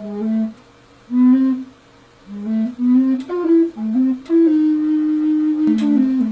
Thank you.